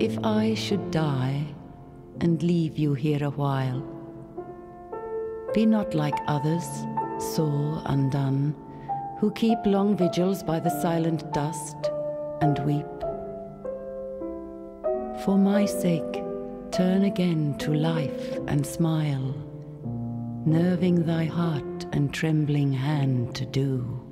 If I should die and leave you here a while, be not like others, sore undone, who keep long vigils by the silent dust and weep. For my sake, turn again to life and smile, nerving thy heart and trembling hand to do.